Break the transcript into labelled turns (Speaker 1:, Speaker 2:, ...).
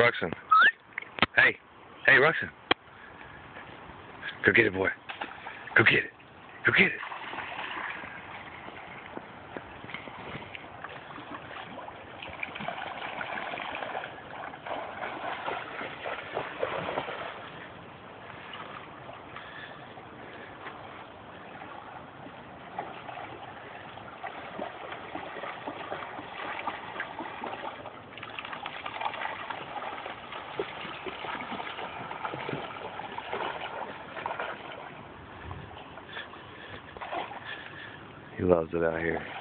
Speaker 1: Ruxin. Hey. Hey, Ruxin. Go get it, boy. Go get it. Go get it. He loves it out here.